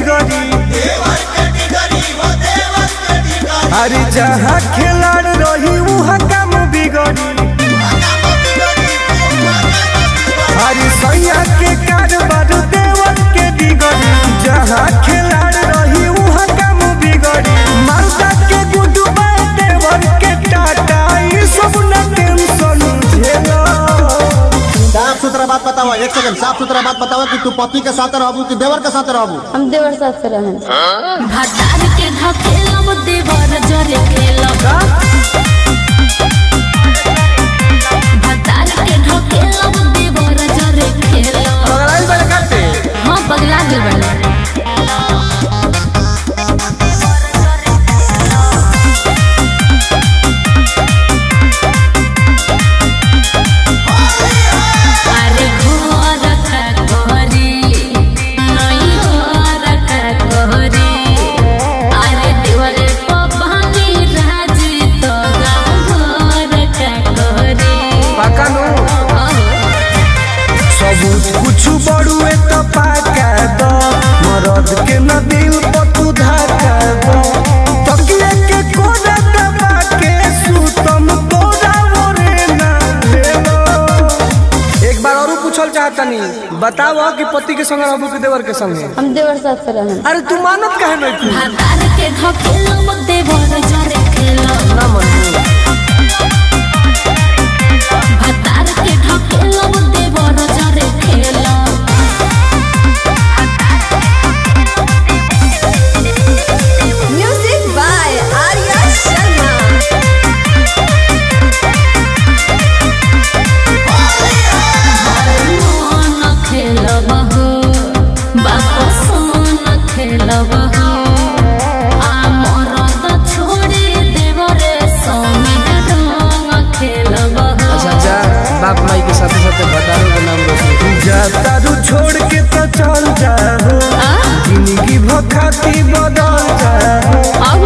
Category हर जहाँ खेल सुथरा बात बताओ एक सेकंड साफ़ सुथरा बात बताओ कि तू पति के साथ रहबू कि देवर के साथ रहबू? हम देवर साथ से रहें पूछल बताओ कि पति के संग रहबू कि देवर के संग? हम देवर साथ से रहें अरे तू मानत काहे नहीं बाप माई के साथे साथे भतारो के नाम रोशन जा छोड़ के तो चल ज़िंदगी भखाती बदल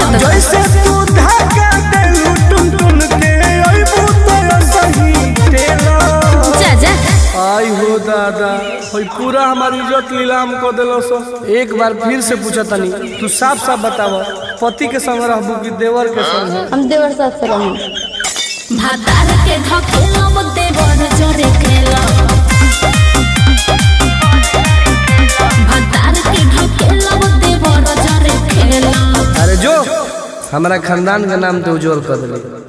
तो जैसे तू धागा देलू टुन टुन के अइबू तो सही टेला जा जा। आई हो दादा होई पूरा हमारी इज़्ज़त नीलाम को देलो सो। एक बार फिर से पूछा तनी तू साफ़ साफ़ बताव पति के संग रहबू कि देवर के संग? हम देवर साथ से रहें भतार के देवर हमारा खानदान का नाम तो उज्जवल कर दिले।